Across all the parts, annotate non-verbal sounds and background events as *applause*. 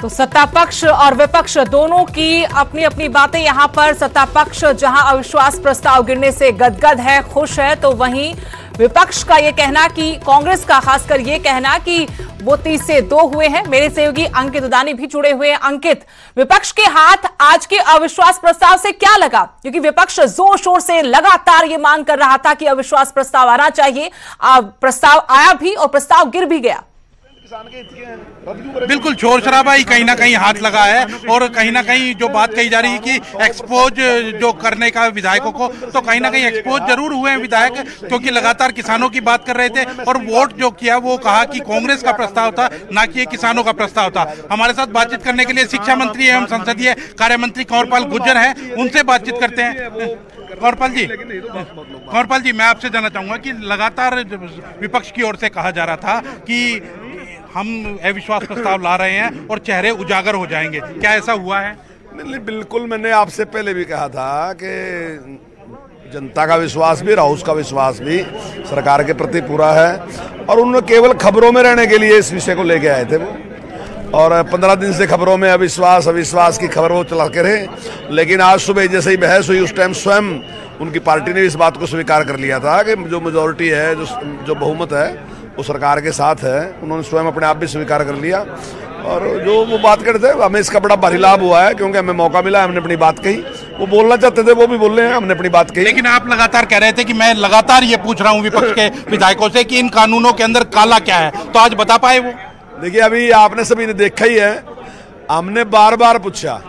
तो सत्ता पक्ष और विपक्ष दोनों की अपनी अपनी बातें यहाँ पर। सत्ता पक्ष जहाँ अविश्वास प्रस्ताव गिरने से गदगद है, खुश है तो वहीं विपक्ष का यह कहना कि कांग्रेस का, खासकर यह कहना कि वो तीस से दो हुए हैं। मेरे सहयोगी अंकित उदानी भी जुड़े हुए हैं। अंकित, विपक्ष के हाथ आज के अविश्वास प्रस्ताव से क्या लगा? क्योंकि विपक्ष ज़ोर शोर से लगातार ये मांग कर रहा था कि अविश्वास प्रस्ताव आना चाहिए। प्रस्ताव आया भी और प्रस्ताव गिर भी गया। बिल्कुल, शोर शराबा ही कहीं ना कहीं हाथ लगा है और कहीं ना कहीं जो बात कही जा रही है कि एक्सपोज जो करने का विधायकों को तो कहीं ना कहीं एक्सपोज ज़रूर हुए हैं विधायक, क्योंकि लगातार किसानों की बात कर रहे थे और वोट जो किया, वो कहा कि कांग्रेस का प्रस्ताव था, ना कि किसानों का प्रस्ताव था। हमारे साथ बातचीत करने के लिए शिक्षा मंत्री एवं संसदीय कार्य मंत्री कंवरपाल गुज्जर है, उनसे बातचीत करते हैं। कंवरपाल जी कंवरपाल जी, मैं आपसे जानना चाहूँगा कि लगातार विपक्ष की ओर से कहा जा रहा था कि हम अविश्वास प्रस्ताव ला रहे हैं और चेहरे उजागर हो जाएँगे। क्या ऐसा हुआ है? नहीं बिल्कुल मैंने आपसे पहले भी कहा था कि जनता का विश्वास भी, राउस का विश्वास भी सरकार के प्रति पूरा है और उन्होंने केवल खबरों में रहने के लिए इस विषय को लेके आए थे वो। और पंद्रह दिन से खबरों में अविश्वास अविश्वास की खबर वो चला के रहे, लेकिन आज सुबह जैसे ही बहस हुई, उस टाइम स्वयं उनकी पार्टी ने इस बात को स्वीकार कर लिया था कि जो मेजोरिटी है, जो जो बहुमत है वो सरकार के साथ है उन्होंने स्वयं अपने आप भी स्वीकार कर लिया। और जो वो बात करते थे हमें इसका बड़ा भारी लाभ हुआ है क्योंकि हमें मौका मिला हमने अपनी बात कही। वो बोलना चाहते थे वो भी बोल रहे हैं हमने अपनी बात कही। लेकिन आप लगातार कह रहे थे कि मैं लगातार ये पूछ रहा हूँ विपक्ष के *laughs* विधायकों से कि इन कानूनों के अंदर काला क्या है? तो आज बता पाए वो। देखिए अभी आपने सभी ने देखा ही है हमने बार बार पूछा।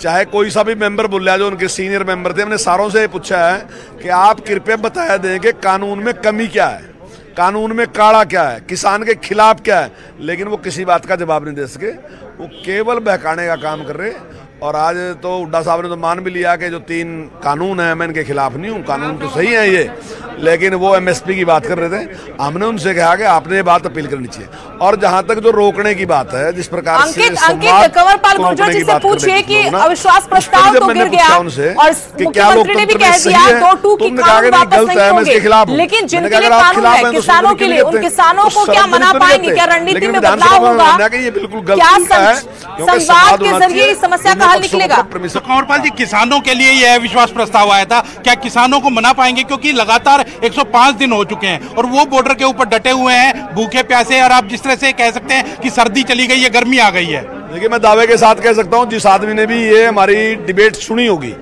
चाहे कोई सा भी मेंबर बोलिया जो उनके सीनियर मेंबर थे हमने सारों से पूछा है कि आप कृपया बताया दें कि कानून में कमी क्या है। कानून में काड़ा क्या है? किसान के खिलाफ क्या है? लेकिन वो किसी बात का जवाब नहीं दे सके। वो केवल बहकाने का काम कर रहे और आज तो उड्डा साहब ने तो मान भी लिया कि जो तीन कानून है मैं इनके खिलाफ नहीं हूँ। कानून तो सही है ये लेकिन वो एमएसपी की बात कर रहे थे। हमने उनसे कहा कि आपने ये बात अपील करनी चाहिए। और जहाँ तक जो रोकने की बात है जिस प्रकार अंकित अंकित कंवरपाल गुर्जर जी से पूछिए कि अविश्वास प्रस्ताव तो गिर गया उनसे और मुख्यमंत्री ने भी कह दिया दो टू की कानून वापस नहीं होंगे। लेकिन जिनके लिए कानून है तो किसानों के लिए उन किसानों को क्या मना पाएँगे क्या रणनीति में बदलाव होगा? क्या संवाद के ज़रिए समस्या का हल निकलेगा। तो कंवरपाल जी किसानों के लिए यह अविश्वास प्रस्ताव आया था? क्या किसानों को मना पाएँगे? क्योंकि लगातार 105 दिन हो चुके हैं और वो बॉर्डर के ऊपर डटे हुए हैं भूखे प्यासे और आप जिस तरह से कह सकते हैं कि सर्दी चली गई है गर्मी आ गई है। देखिए मैं दावे के साथ कह सकता हूँ जिस आदमी ने भी ये हमारी डिबेट सुनी होगी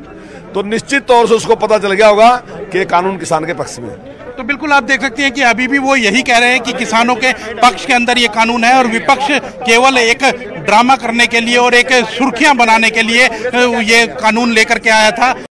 तो निश्चित तौर से उसको पता चल गया होगा कि कानून किसान के पक्ष में तो बिल्कुल आप देख सकते हैं कि अभी भी वो यही कह रहे हैं कि किसानों के पक्ष के अंदर ये कानून है और विपक्ष केवल एक ड्रामा करने के लिए और एक सुर्खियाँ बनाने के लिए ये कानून लेकर के आया था।